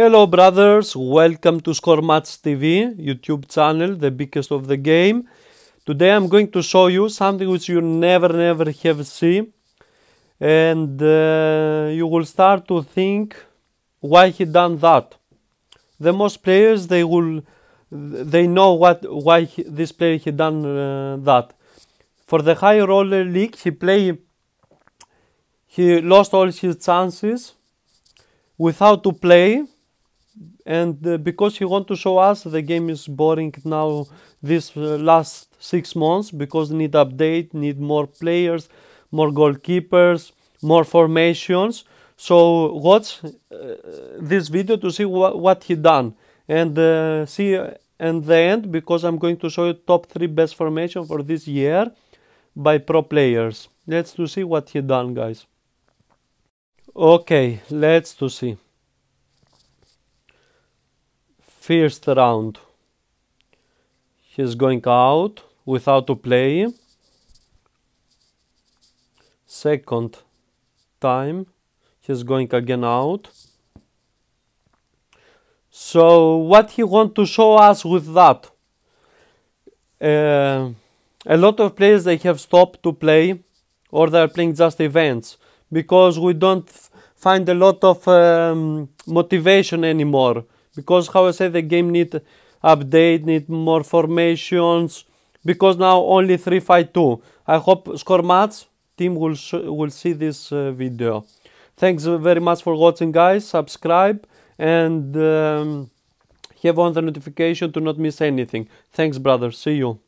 Hello brothers, welcome to Scorematch TV YouTube channel, the biggest of the game. Today I'm going to show you something which you never never have seen and uh, you will start to think why he done that. The most players they will they know what why he, this player he done uh, that. For the high roller league he play he lost all his chances without to play and uh, because he want to show us the game is boring now this uh, last six months because need update need more players more goalkeepers more formations. So watch uh, this video to see wh what he done. And uh, see in the end because i'm going to show you top three best formation for this year by pro players. Let's to see what he done guys. Okay let's to see first round. He's going out without to play. Second time he's going again out. So what he want to show us with that? Uh, a lot of players they have stopped to play or they are playing just events because we don't find a lot of um, motivation anymore because how I say the game need update, need more formations because now only 352. I hope score match team will will see this uh, video. Thanks very much for watching guys, subscribe and um, have on the notification to not miss anything. Thanks brother, see you.